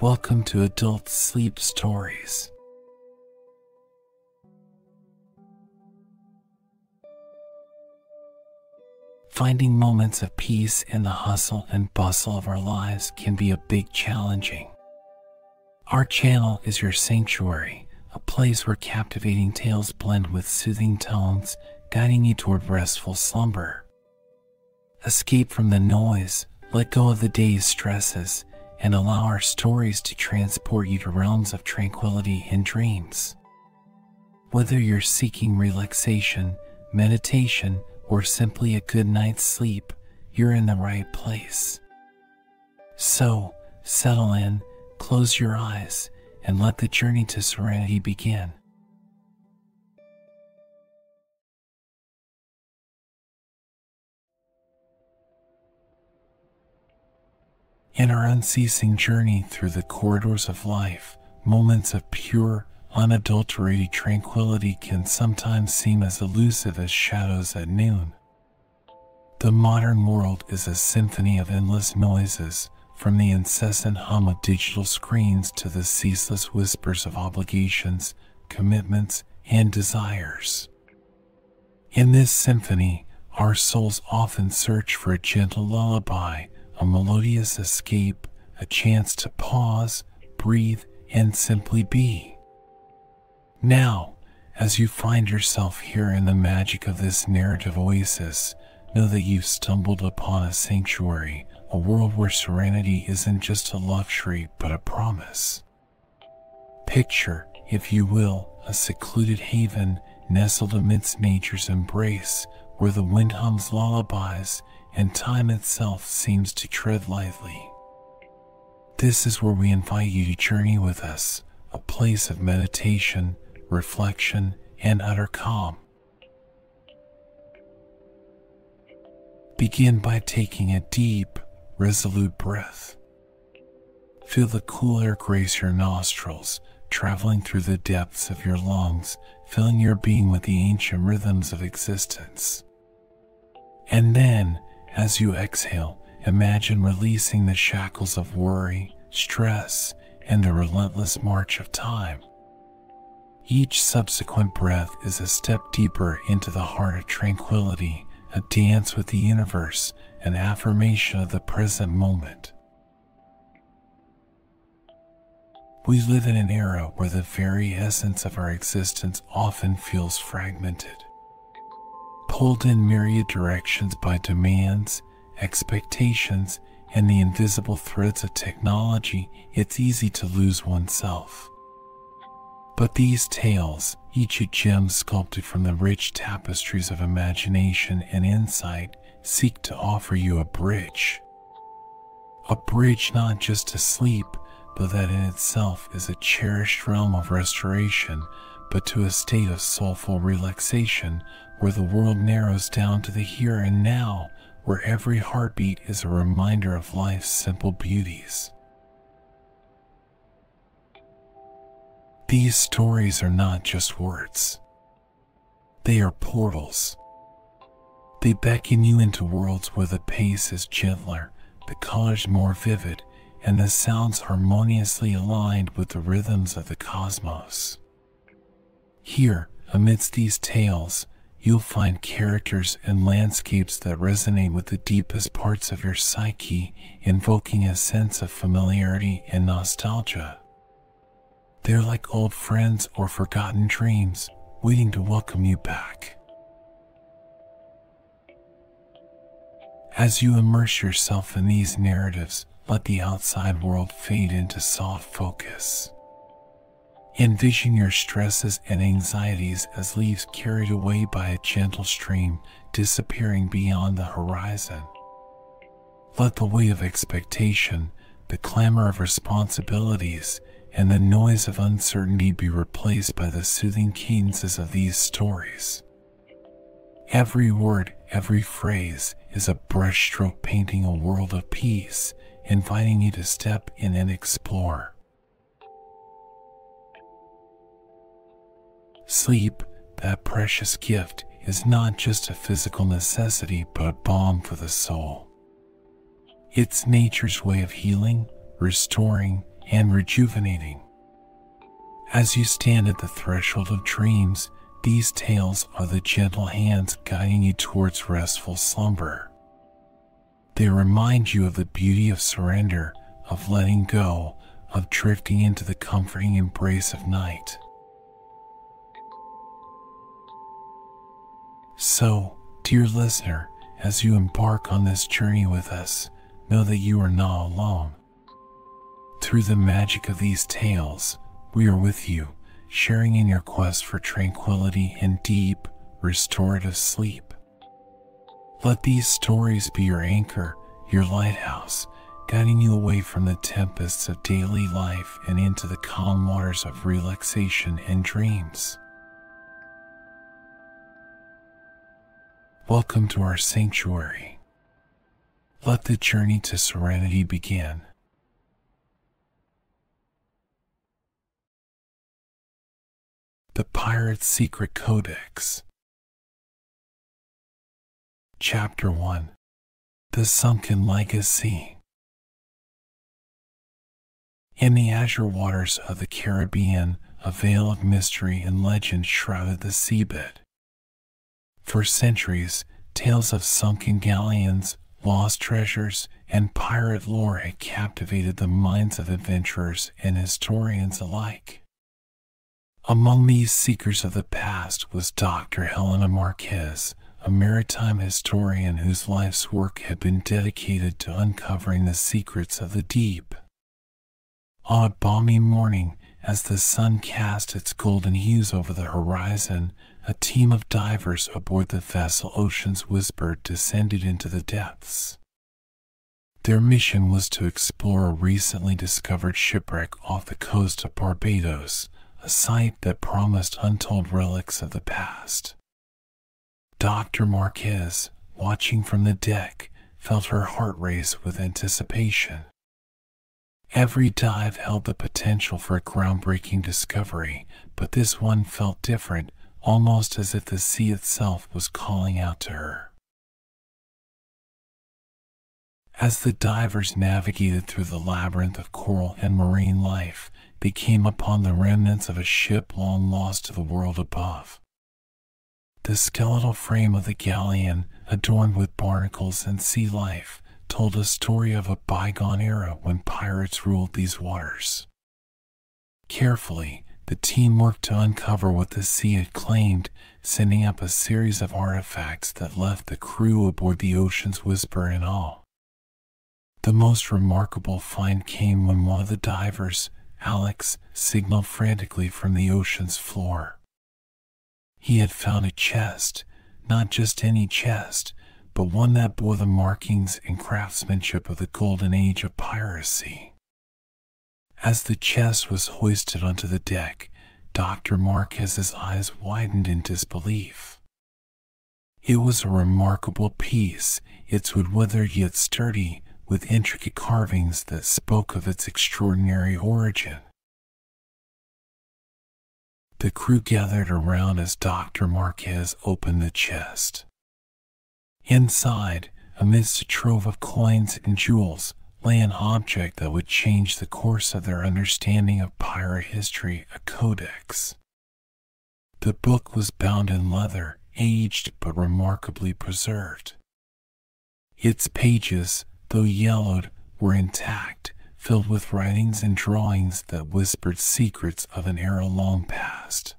Welcome to Adult Sleep Stories. Finding moments of peace in the hustle and bustle of our lives can be a big challenging. Our channel is your sanctuary, a place where captivating tales blend with soothing tones, guiding you toward restful slumber. Escape from the noise, let go of the day's stresses, and allow our stories to transport you to realms of tranquility and dreams. Whether you're seeking relaxation, meditation, or simply a good night's sleep, you're in the right place. So, settle in, close your eyes, and let the journey to serenity begin. In our unceasing journey through the corridors of life, moments of pure, unadulterated tranquility can sometimes seem as elusive as shadows at noon. The modern world is a symphony of endless noises, from the incessant hum of digital screens to the ceaseless whispers of obligations, commitments, and desires. In this symphony, our souls often search for a gentle lullaby a melodious escape, a chance to pause, breathe, and simply be. Now, as you find yourself here in the magic of this narrative oasis, know that you've stumbled upon a sanctuary, a world where serenity isn't just a luxury but a promise. Picture, if you will, a secluded haven nestled amidst nature's embrace, where the wind hums lullabies and time itself seems to tread lightly. This is where we invite you to journey with us, a place of meditation, reflection, and utter calm. Begin by taking a deep, resolute breath. Feel the cool air grace your nostrils, traveling through the depths of your lungs, filling your being with the ancient rhythms of existence. And then, as you exhale, imagine releasing the shackles of worry, stress, and the relentless march of time. Each subsequent breath is a step deeper into the heart of tranquility, a dance with the universe, an affirmation of the present moment. We live in an era where the very essence of our existence often feels fragmented pulled in myriad directions by demands, expectations, and the invisible threads of technology, it's easy to lose oneself. But these tales, each a gem sculpted from the rich tapestries of imagination and insight, seek to offer you a bridge. A bridge not just to sleep, but that in itself is a cherished realm of restoration, but to a state of soulful relaxation where the world narrows down to the here and now, where every heartbeat is a reminder of life's simple beauties. These stories are not just words, they are portals. They beckon you into worlds where the pace is gentler, the colors more vivid, and the sounds harmoniously aligned with the rhythms of the cosmos. Here, amidst these tales, you'll find characters and landscapes that resonate with the deepest parts of your psyche, invoking a sense of familiarity and nostalgia. They're like old friends or forgotten dreams, waiting to welcome you back. As you immerse yourself in these narratives, let the outside world fade into soft focus. Envision your stresses and anxieties as leaves carried away by a gentle stream, disappearing beyond the horizon. Let the weight of expectation, the clamor of responsibilities, and the noise of uncertainty be replaced by the soothing cadences of these stories. Every word, every phrase is a brushstroke painting a world of peace, inviting you to step in and explore. Sleep, that precious gift, is not just a physical necessity but balm for the soul. It's nature's way of healing, restoring, and rejuvenating. As you stand at the threshold of dreams, these tales are the gentle hands guiding you towards restful slumber. They remind you of the beauty of surrender, of letting go, of drifting into the comforting embrace of night. So, dear listener, as you embark on this journey with us, know that you are not alone. Through the magic of these tales, we are with you, sharing in your quest for tranquility and deep, restorative sleep. Let these stories be your anchor, your lighthouse, guiding you away from the tempests of daily life and into the calm waters of relaxation and dreams. Welcome to our sanctuary. Let the journey to serenity begin. The Pirate's Secret Codex. Chapter 1 The Sunken Legacy. In the azure waters of the Caribbean, a veil of mystery and legend shrouded the seabed. For centuries, tales of sunken galleons, lost treasures, and pirate lore had captivated the minds of adventurers and historians alike. Among these seekers of the past was Dr. Helena Marquez, a maritime historian whose life's work had been dedicated to uncovering the secrets of the deep. On a balmy morning, as the sun cast its golden hues over the horizon, a team of divers aboard the vessel Ocean's Whisper descended into the depths. Their mission was to explore a recently discovered shipwreck off the coast of Barbados, a site that promised untold relics of the past. Dr. Marquez, watching from the deck, felt her heart race with anticipation. Every dive held the potential for a groundbreaking discovery, but this one felt different, almost as if the sea itself was calling out to her. As the divers navigated through the labyrinth of coral and marine life, they came upon the remnants of a ship long lost to the world above. The skeletal frame of the galleon, adorned with barnacles and sea life, told a story of a bygone era when pirates ruled these waters. Carefully, the team worked to uncover what the sea had claimed, sending up a series of artifacts that left the crew aboard the Ocean's Whisper in awe. The most remarkable find came when one of the divers, Alex signaled frantically from the ocean's floor. He had found a chest, not just any chest, but one that bore the markings and craftsmanship of the golden age of piracy. As the chest was hoisted onto the deck, Dr. Marquez's eyes widened in disbelief. It was a remarkable piece, its wood withered yet sturdy, with intricate carvings that spoke of its extraordinary origin. The crew gathered around as Dr. Marquez opened the chest. Inside, amidst a trove of coins and jewels, lay an object that would change the course of their understanding of pirate history a codex. The book was bound in leather, aged but remarkably preserved. Its pages, though yellowed, were intact, filled with writings and drawings that whispered secrets of an era long past.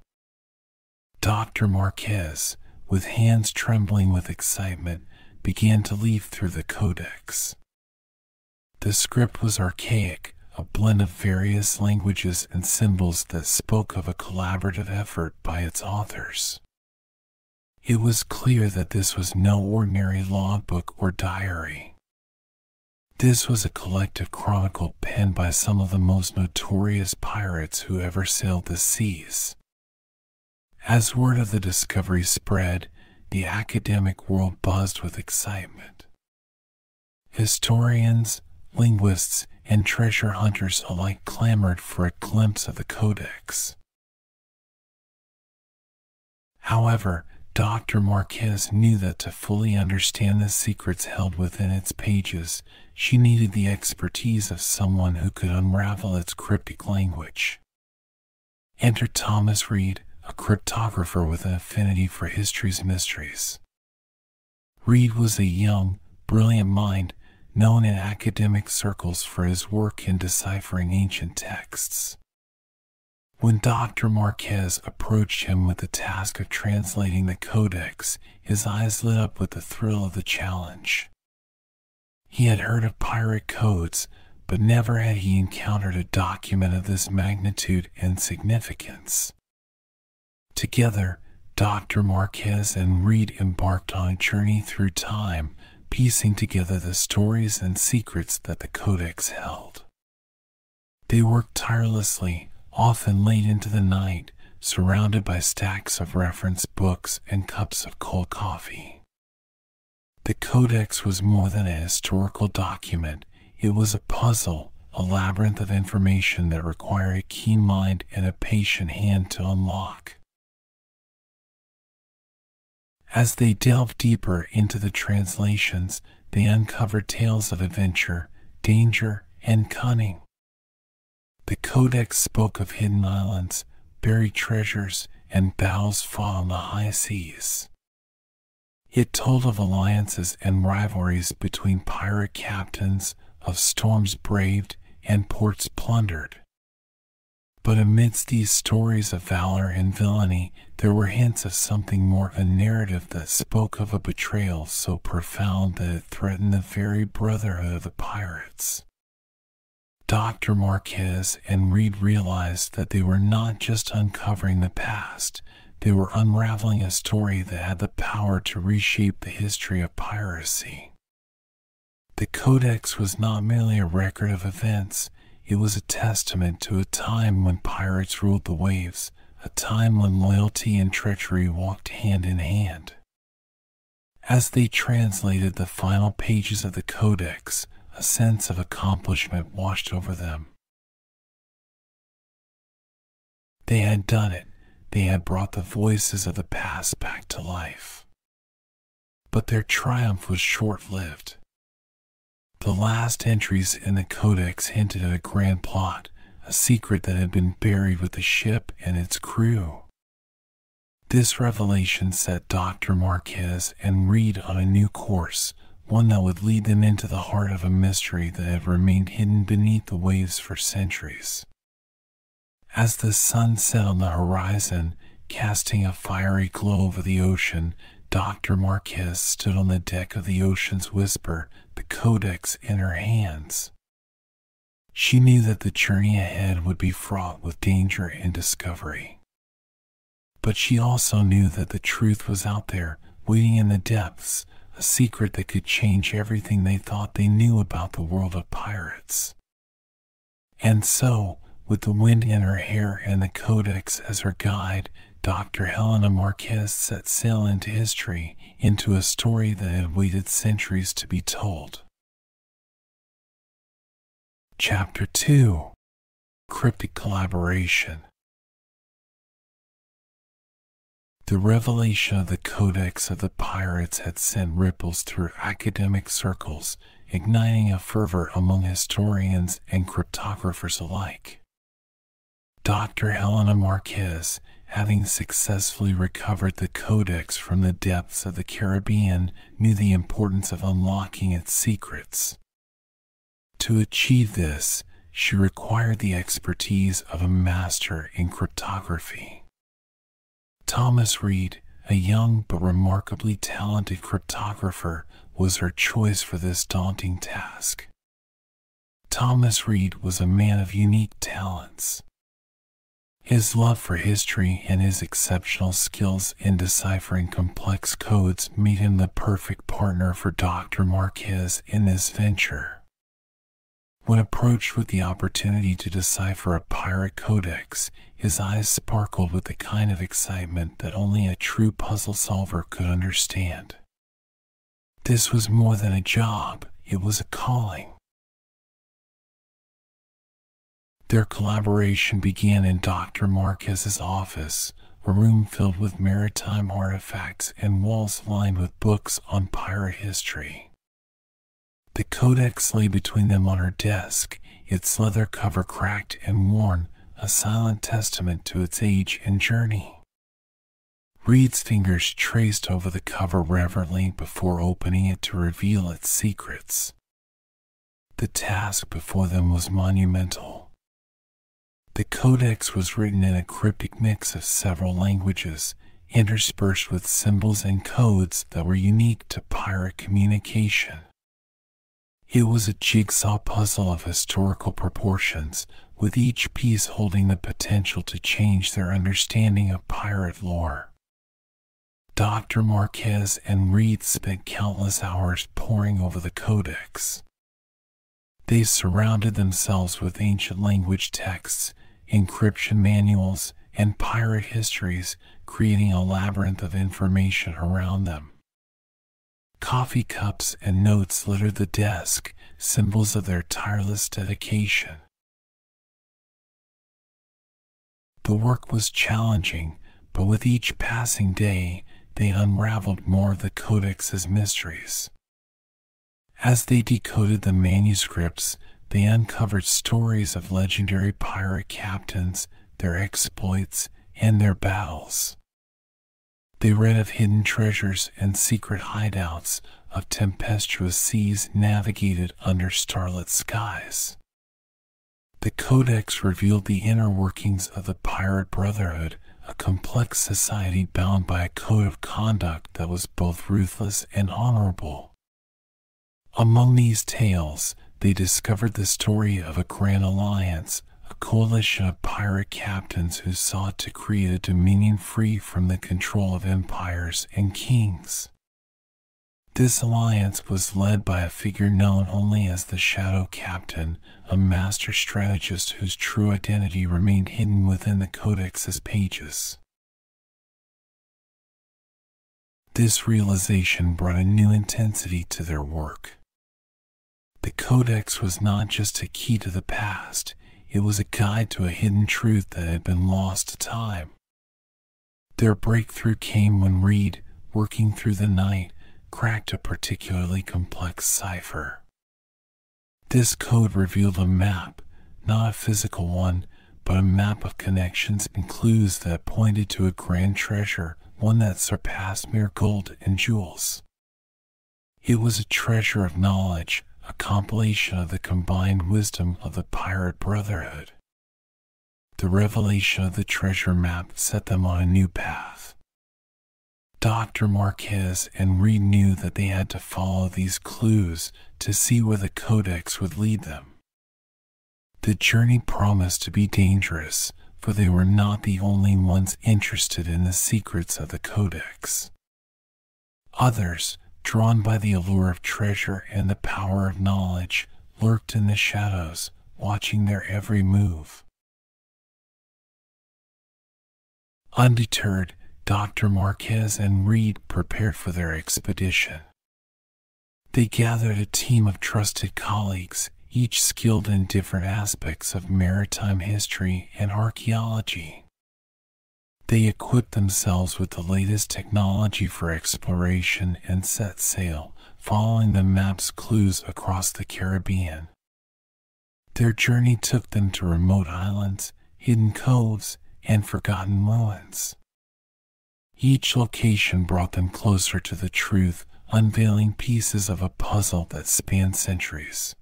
Dr. Marquez, with hands trembling with excitement, began to leaf through the codex. The script was archaic, a blend of various languages and symbols that spoke of a collaborative effort by its authors. It was clear that this was no ordinary logbook or diary. This was a collective chronicle penned by some of the most notorious pirates who ever sailed the seas. As word of the discovery spread, the academic world buzzed with excitement. Historians, linguists, and treasure hunters alike clamored for a glimpse of the codex. However, Dr. Marquez knew that to fully understand the secrets held within its pages, she needed the expertise of someone who could unravel its cryptic language. Enter Thomas Reed, a cryptographer with an affinity for history's mysteries. Reed was a young, brilliant mind, known in academic circles for his work in deciphering ancient texts. When Dr. Marquez approached him with the task of translating the codex, his eyes lit up with the thrill of the challenge. He had heard of pirate codes, but never had he encountered a document of this magnitude and significance. Together, Dr. Marquez and Reed embarked on a journey through time, piecing together the stories and secrets that the Codex held. They worked tirelessly, often late into the night, surrounded by stacks of reference books and cups of cold coffee. The Codex was more than a historical document, it was a puzzle, a labyrinth of information that required a keen mind and a patient hand to unlock. As they delved deeper into the translations, they uncovered tales of adventure, danger, and cunning. The Codex spoke of hidden islands, buried treasures, and battles fought on the high seas. It told of alliances and rivalries between pirate captains, of storms braved, and ports plundered. But amidst these stories of valor and villainy, there were hints of something more a narrative that spoke of a betrayal so profound that it threatened the very brotherhood of the pirates. Dr. Marquez and Reed realized that they were not just uncovering the past, they were unraveling a story that had the power to reshape the history of piracy. The Codex was not merely a record of events, it was a testament to a time when pirates ruled the waves, a time when loyalty and treachery walked hand in hand. As they translated the final pages of the Codex, a sense of accomplishment washed over them. They had done it. They had brought the voices of the past back to life. But their triumph was short lived. The last entries in the Codex hinted at a grand plot, a secret that had been buried with the ship and its crew. This revelation set Dr. Marquez and Reed on a new course, one that would lead them into the heart of a mystery that had remained hidden beneath the waves for centuries. As the sun set on the horizon, casting a fiery glow over the ocean, Dr. Marquez stood on the deck of the Ocean's Whisper, the codex in her hands. She knew that the journey ahead would be fraught with danger and discovery. But she also knew that the truth was out there, waiting in the depths, a secret that could change everything they thought they knew about the world of pirates. And so, with the wind in her hair and the Codex as her guide, Dr. Helena Marquez set sail into history, into a story that had waited centuries to be told. Chapter 2 Cryptic Collaboration The revelation of the Codex of the Pirates had sent ripples through academic circles, igniting a fervor among historians and cryptographers alike. Dr. Helena Marquez, having successfully recovered the Codex from the depths of the Caribbean, knew the importance of unlocking its secrets. To achieve this, she required the expertise of a master in cryptography. Thomas Reed, a young but remarkably talented cryptographer, was her choice for this daunting task. Thomas Reed was a man of unique talents. His love for history and his exceptional skills in deciphering complex codes made him the perfect partner for Dr. Marquez in this venture. When approached with the opportunity to decipher a pirate codex, his eyes sparkled with the kind of excitement that only a true puzzle solver could understand. This was more than a job, it was a calling. Their collaboration began in Dr. Marquez's office, a room filled with maritime artifacts and walls lined with books on pirate history. The codex lay between them on her desk, its leather cover cracked and worn, a silent testament to its age and journey. Reed's fingers traced over the cover reverently before opening it to reveal its secrets. The task before them was monumental. The codex was written in a cryptic mix of several languages, interspersed with symbols and codes that were unique to pirate communication. It was a jigsaw puzzle of historical proportions, with each piece holding the potential to change their understanding of pirate lore. Dr. Marquez and Reed spent countless hours poring over the codex. They surrounded themselves with ancient language texts, encryption manuals, and pirate histories, creating a labyrinth of information around them. Coffee cups and notes littered the desk, symbols of their tireless dedication. The work was challenging, but with each passing day, they unraveled more of the Codex's mysteries. As they decoded the manuscripts, they uncovered stories of legendary pirate captains, their exploits, and their battles. They read of hidden treasures and secret hideouts, of tempestuous seas navigated under starlit skies. The Codex revealed the inner workings of the Pirate Brotherhood, a complex society bound by a code of conduct that was both ruthless and honorable. Among these tales, they discovered the story of a grand alliance, a coalition of pirate captains who sought to create a dominion free from the control of empires and kings. This alliance was led by a figure known only as the Shadow Captain, a master strategist whose true identity remained hidden within the Codex's pages. This realization brought a new intensity to their work. The Codex was not just a key to the past, it was a guide to a hidden truth that had been lost to time. Their breakthrough came when Reed, working through the night, cracked a particularly complex cipher. This code revealed a map, not a physical one, but a map of connections and clues that pointed to a grand treasure, one that surpassed mere gold and jewels. It was a treasure of knowledge, a compilation of the combined wisdom of the pirate brotherhood. The revelation of the treasure map set them on a new path. Dr. Marquez and Reed knew that they had to follow these clues to see where the Codex would lead them. The journey promised to be dangerous, for they were not the only ones interested in the secrets of the Codex. Others, drawn by the allure of treasure and the power of knowledge, lurked in the shadows, watching their every move. Undeterred, Dr. Marquez and Reed prepared for their expedition. They gathered a team of trusted colleagues, each skilled in different aspects of maritime history and archaeology. They equipped themselves with the latest technology for exploration and set sail, following the map's clues across the Caribbean. Their journey took them to remote islands, hidden coves, and forgotten ruins. Each location brought them closer to the truth, unveiling pieces of a puzzle that spanned centuries.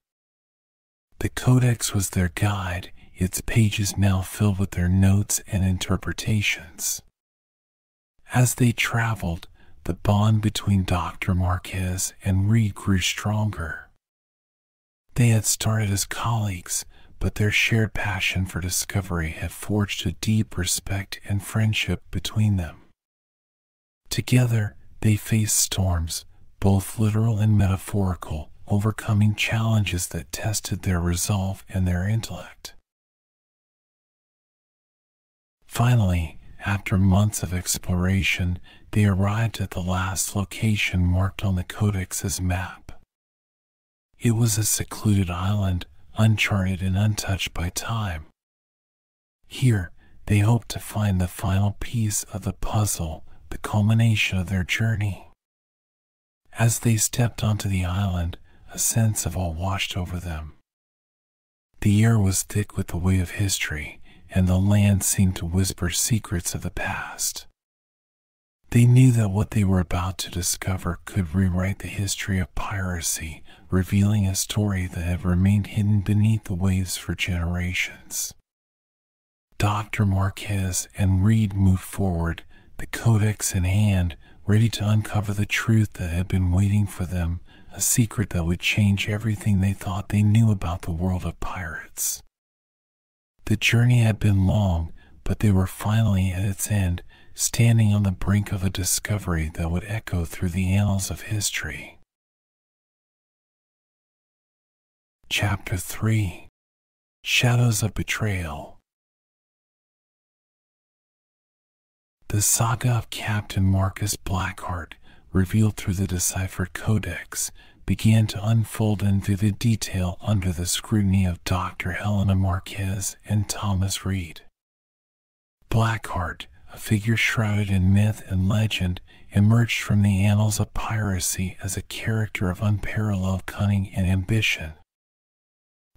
The Codex was their guide, its pages now filled with their notes and interpretations. As they traveled, the bond between Dr. Marquez and Reed grew stronger. They had started as colleagues, but their shared passion for discovery had forged a deep respect and friendship between them. Together, they faced storms, both literal and metaphorical, overcoming challenges that tested their resolve and their intellect. Finally, after months of exploration, they arrived at the last location marked on the Codex's map. It was a secluded island, uncharted and untouched by time. Here, they hoped to find the final piece of the puzzle, the culmination of their journey. As they stepped onto the island, a sense of awe washed over them. The air was thick with the weight of history, and the land seemed to whisper secrets of the past. They knew that what they were about to discover could rewrite the history of piracy, revealing a story that had remained hidden beneath the waves for generations. Dr. Marquez and Reed moved forward, the codex in hand, ready to uncover the truth that had been waiting for them, a secret that would change everything they thought they knew about the world of pirates. The journey had been long, but they were finally at its end, standing on the brink of a discovery that would echo through the annals of history. Chapter 3 Shadows of Betrayal The saga of Captain Marcus Blackheart, revealed through the deciphered codex, began to unfold in vivid detail under the scrutiny of Dr. Helena Marquez and Thomas Reed. Blackheart, a figure shrouded in myth and legend, emerged from the annals of piracy as a character of unparalleled cunning and ambition.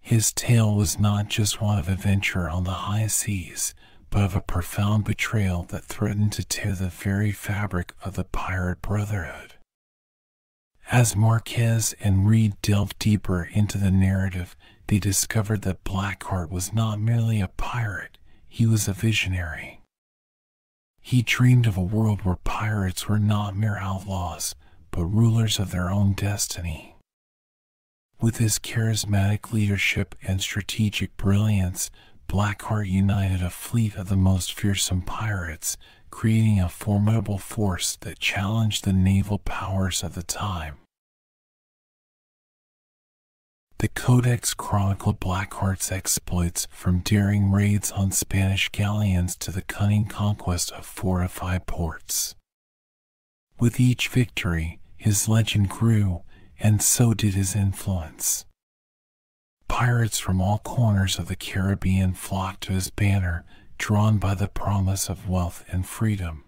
His tale was not just one of adventure on the high seas, but of a profound betrayal that threatened to tear the very fabric of the pirate brotherhood. As Marquez and Reed delved deeper into the narrative, they discovered that Blackheart was not merely a pirate, he was a visionary. He dreamed of a world where pirates were not mere outlaws, but rulers of their own destiny. With his charismatic leadership and strategic brilliance, Blackheart united a fleet of the most fearsome pirates, creating a formidable force that challenged the naval powers of the time. The Codex chronicled Blackheart's exploits from daring raids on Spanish galleons to the cunning conquest of fortified ports. With each victory, his legend grew, and so did his influence. Pirates from all corners of the Caribbean flocked to his banner, drawn by the promise of wealth and freedom.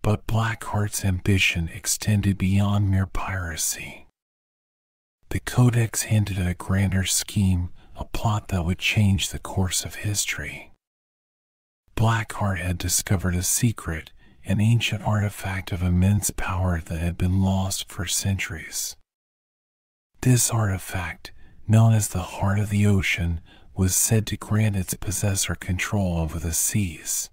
But Blackheart's ambition extended beyond mere piracy. The Codex hinted at a grander scheme, a plot that would change the course of history. Blackheart had discovered a secret, an ancient artifact of immense power that had been lost for centuries. This artifact, known as the Heart of the Ocean, was said to grant its possessor control over the seas.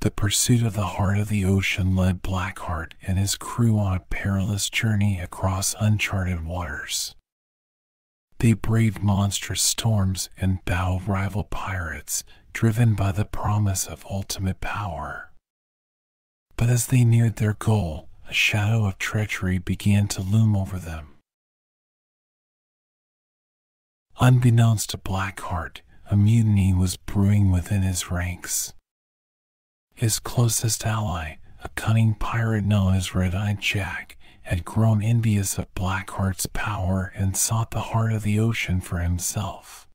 The pursuit of the heart of the ocean led Blackheart and his crew on a perilous journey across uncharted waters. They braved monstrous storms and battled rival pirates, driven by the promise of ultimate power. But as they neared their goal, a shadow of treachery began to loom over them. Unbeknownst to Blackheart, a mutiny was brewing within his ranks. His closest ally, a cunning pirate known as Red Eyed Jack, had grown envious of Blackheart's power and sought the heart of the ocean for himself.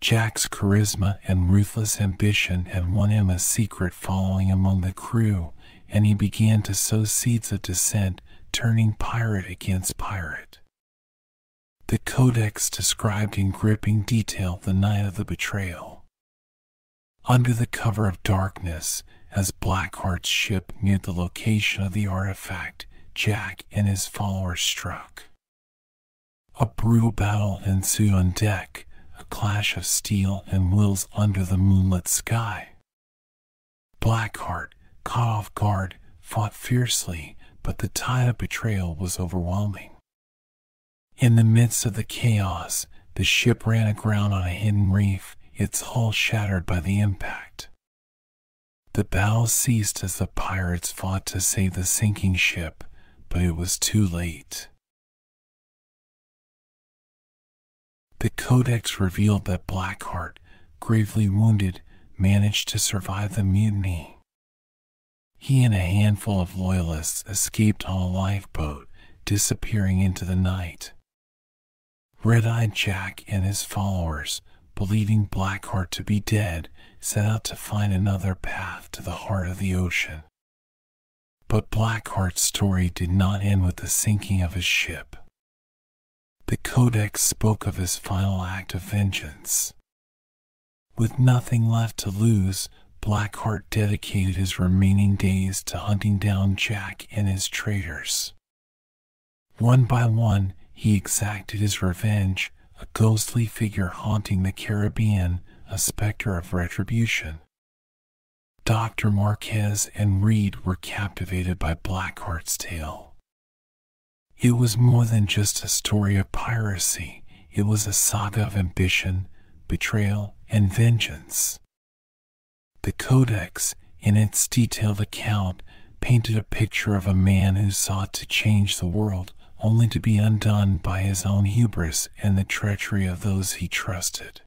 Jack's charisma and ruthless ambition had won him a secret following among the crew, and he began to sow seeds of dissent, turning pirate against pirate. The Codex described in gripping detail the night of the betrayal. Under the cover of darkness, as Blackheart's ship neared the location of the artifact, Jack and his followers struck. A brutal battle ensued on deck, a clash of steel and wills under the moonlit sky. Blackheart, caught off guard, fought fiercely, but the tide of betrayal was overwhelming. In the midst of the chaos, the ship ran aground on a hidden reef, its hull shattered by the impact. The battle ceased as the pirates fought to save the sinking ship, but it was too late. The Codex revealed that Blackheart, gravely wounded, managed to survive the mutiny. He and a handful of loyalists escaped on a lifeboat, disappearing into the night. Red Eyed Jack and his followers, believing Blackheart to be dead, set out to find another path to the heart of the ocean. But Blackheart's story did not end with the sinking of his ship. The Codex spoke of his final act of vengeance. With nothing left to lose, Blackheart dedicated his remaining days to hunting down Jack and his traitors. One by one, he exacted his revenge, a ghostly figure haunting the Caribbean, a specter of retribution. Dr. Marquez and Reed were captivated by Blackheart's tale. It was more than just a story of piracy, it was a saga of ambition, betrayal, and vengeance. The Codex, in its detailed account, painted a picture of a man who sought to change the world only to be undone by his own hubris and the treachery of those he trusted.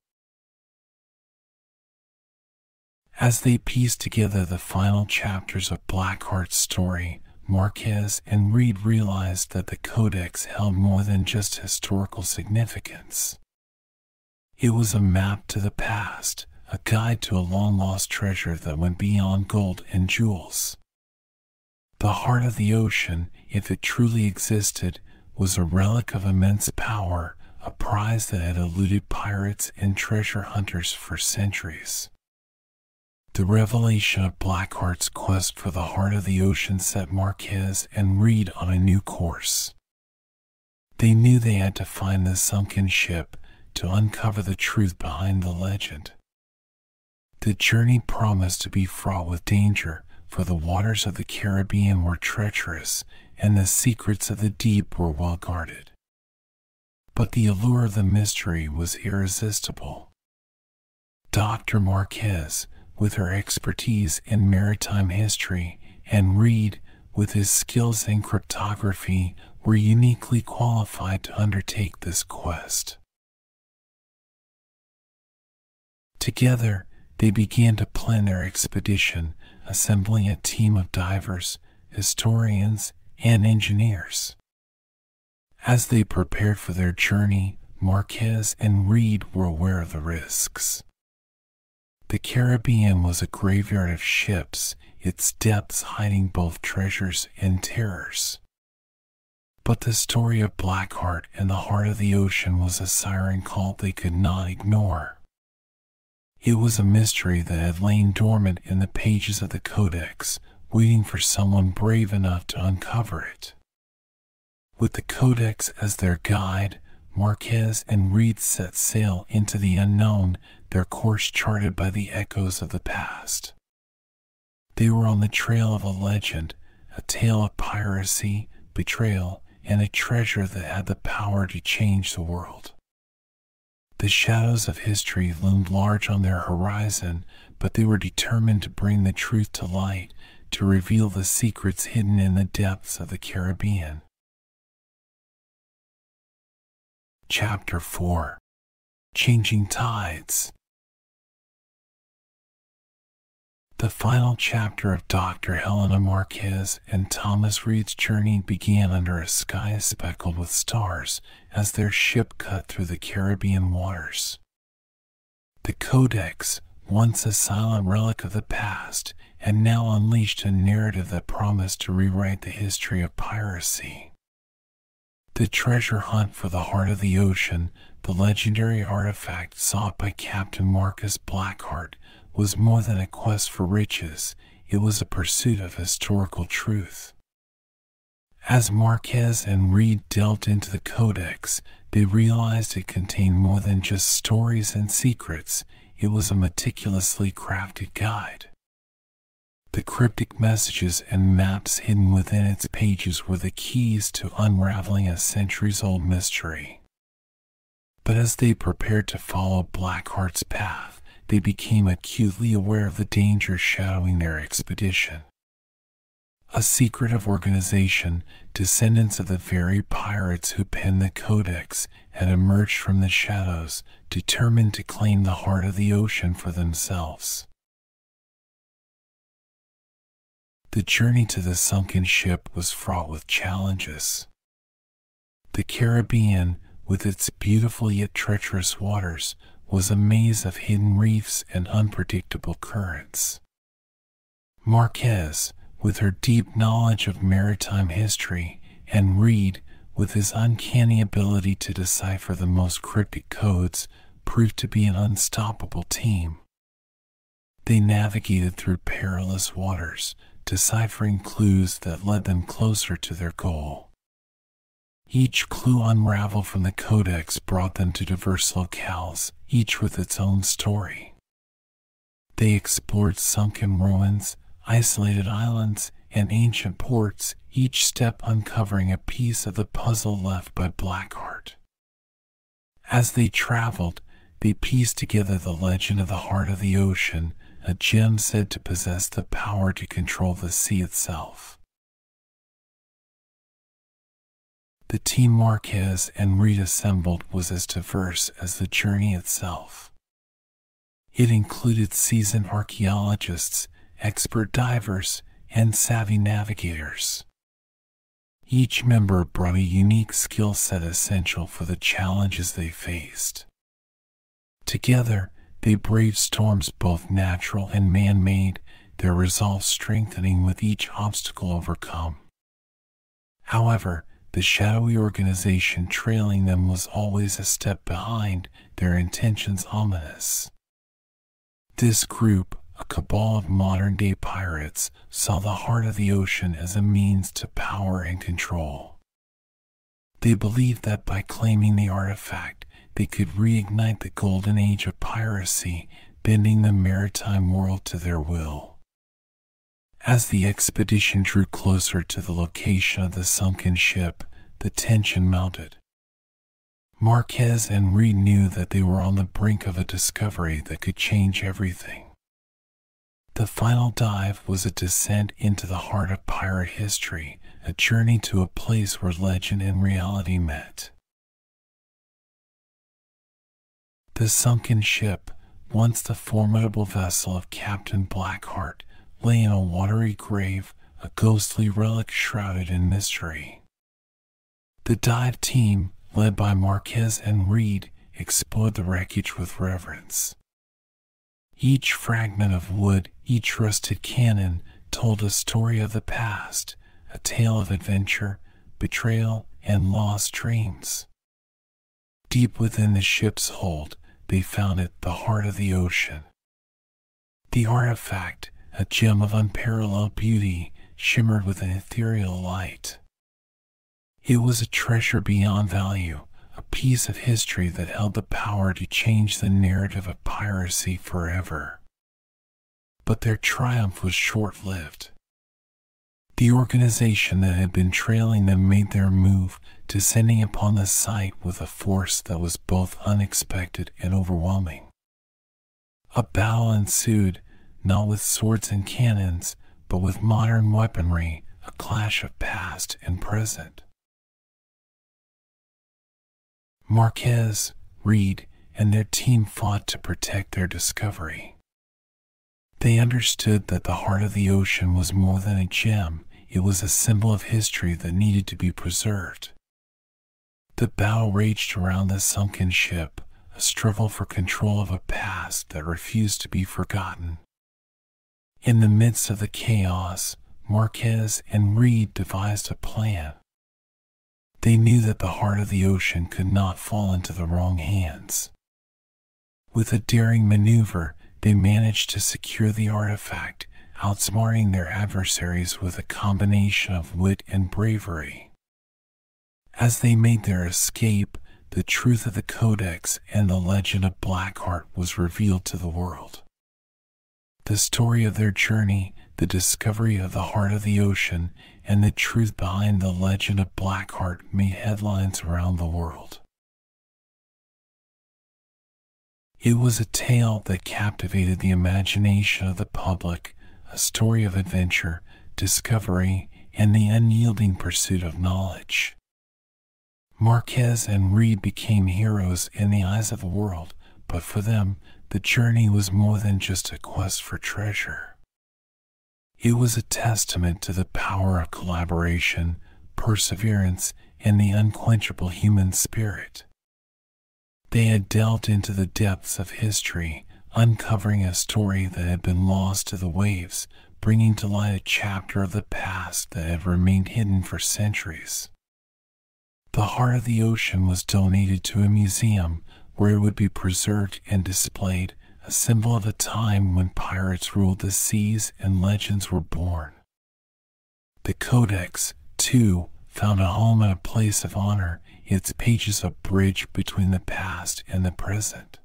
As they pieced together the final chapters of Blackheart's story, Marquez and Reed realized that the Codex held more than just historical significance. It was a map to the past, a guide to a long lost treasure that went beyond gold and jewels. The heart of the ocean, if it truly existed, was a relic of immense power, a prize that had eluded pirates and treasure hunters for centuries. The revelation of Blackheart's quest for the heart of the ocean set Marquez and Reed on a new course. They knew they had to find the sunken ship to uncover the truth behind the legend. The journey promised to be fraught with danger, for the waters of the Caribbean were treacherous and the secrets of the deep were well guarded. But the allure of the mystery was irresistible. Dr. Marquez, with her expertise in maritime history, and Reed, with his skills in cryptography, were uniquely qualified to undertake this quest. Together, they began to plan their expedition, assembling a team of divers, historians, and engineers. As they prepared for their journey, Marquez and Reed were aware of the risks. The Caribbean was a graveyard of ships, its depths hiding both treasures and terrors. But the story of Blackheart and the heart of the ocean was a siren call they could not ignore. It was a mystery that had lain dormant in the pages of the Codex, waiting for someone brave enough to uncover it. With the Codex as their guide, Marquez and Reed set sail into the unknown, their course charted by the echoes of the past. They were on the trail of a legend, a tale of piracy, betrayal, and a treasure that had the power to change the world. The shadows of history loomed large on their horizon, but they were determined to bring the truth to light, to reveal the secrets hidden in the depths of the Caribbean. Chapter 4 Changing Tides The final chapter of Dr. Helena Marquez and Thomas Reed's journey began under a sky speckled with stars as their ship cut through the Caribbean waters. The Codex, once a silent relic of the past, had now unleashed a narrative that promised to rewrite the history of piracy. The treasure hunt for the heart of the ocean, the legendary artifact sought by Captain Marcus Blackheart, was more than a quest for riches, it was a pursuit of historical truth. As Marquez and Reed delved into the Codex, they realized it contained more than just stories and secrets, it was a meticulously crafted guide. The cryptic messages and maps hidden within its pages were the keys to unraveling a centuries old mystery. But as they prepared to follow Blackheart's path, they became acutely aware of the danger shadowing their expedition. A secretive organization, descendants of the very pirates who penned the Codex, had emerged from the shadows, determined to claim the heart of the ocean for themselves. The journey to the sunken ship was fraught with challenges. The Caribbean, with its beautiful yet treacherous waters, was a maze of hidden reefs and unpredictable currents. Marquez, with her deep knowledge of maritime history, and Reed, with his uncanny ability to decipher the most cryptic codes, proved to be an unstoppable team. They navigated through perilous waters, deciphering clues that led them closer to their goal. Each clue unraveled from the codex brought them to diverse locales, each with its own story. They explored sunken ruins, isolated islands, and ancient ports, each step uncovering a piece of the puzzle left by Blackheart. As they traveled, they pieced together the legend of the heart of the ocean, a gem said to possess the power to control the sea itself. The team Marquez and Reed assembled was as diverse as the journey itself. It included seasoned archaeologists, expert divers, and savvy navigators. Each member brought a unique skill set essential for the challenges they faced. Together, they braved storms both natural and man made, their resolve strengthening with each obstacle overcome. However, the shadowy organization trailing them was always a step behind, their intentions ominous. This group, a cabal of modern day pirates, saw the heart of the ocean as a means to power and control. They believed that by claiming the artifact, they could reignite the golden age of piracy, bending the maritime world to their will. As the expedition drew closer to the location of the sunken ship, the tension mounted. Marquez and Reed knew that they were on the brink of a discovery that could change everything. The final dive was a descent into the heart of pirate history, a journey to a place where legend and reality met. The sunken ship, once the formidable vessel of Captain Blackheart, lay in a watery grave, a ghostly relic shrouded in mystery. The dive team, led by Marquez and Reed, explored the wreckage with reverence. Each fragment of wood, each rusted cannon, told a story of the past, a tale of adventure, betrayal, and lost dreams. Deep within the ship's hold, they found it the heart of the ocean. The artifact, a gem of unparalleled beauty, shimmered with an ethereal light. It was a treasure beyond value, a piece of history that held the power to change the narrative of piracy forever. But their triumph was short lived. The organization that had been trailing them made their move, descending upon the site with a force that was both unexpected and overwhelming. A battle ensued, not with swords and cannons, but with modern weaponry, a clash of past and present. Marquez, Reed, and their team fought to protect their discovery. They understood that the heart of the ocean was more than a gem, it was a symbol of history that needed to be preserved. The battle raged around the sunken ship, a struggle for control of a past that refused to be forgotten. In the midst of the chaos, Marquez and Reed devised a plan. They knew that the heart of the ocean could not fall into the wrong hands. With a daring maneuver, they managed to secure the artifact outsmarting their adversaries with a combination of wit and bravery. As they made their escape, the truth of the Codex and the legend of Blackheart was revealed to the world. The story of their journey, the discovery of the heart of the ocean, and the truth behind the legend of Blackheart made headlines around the world. It was a tale that captivated the imagination of the public a story of adventure, discovery, and the unyielding pursuit of knowledge. Marquez and Reed became heroes in the eyes of the world, but for them, the journey was more than just a quest for treasure. It was a testament to the power of collaboration, perseverance, and the unquenchable human spirit. They had delved into the depths of history, uncovering a story that had been lost to the waves, bringing to light a chapter of the past that had remained hidden for centuries. The heart of the ocean was donated to a museum where it would be preserved and displayed, a symbol of a time when pirates ruled the seas and legends were born. The Codex, too, found a home and a place of honor, its pages a bridge between the past and the present.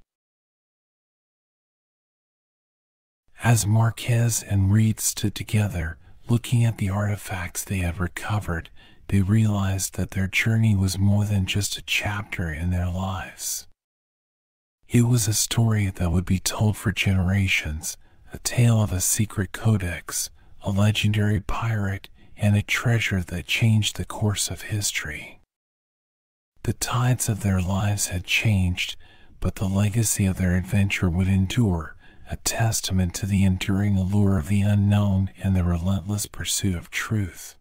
As Marquez and Reed stood together, looking at the artifacts they had recovered, they realized that their journey was more than just a chapter in their lives. It was a story that would be told for generations, a tale of a secret codex, a legendary pirate, and a treasure that changed the course of history. The tides of their lives had changed, but the legacy of their adventure would endure, a testament to the enduring allure of the unknown and the relentless pursuit of truth.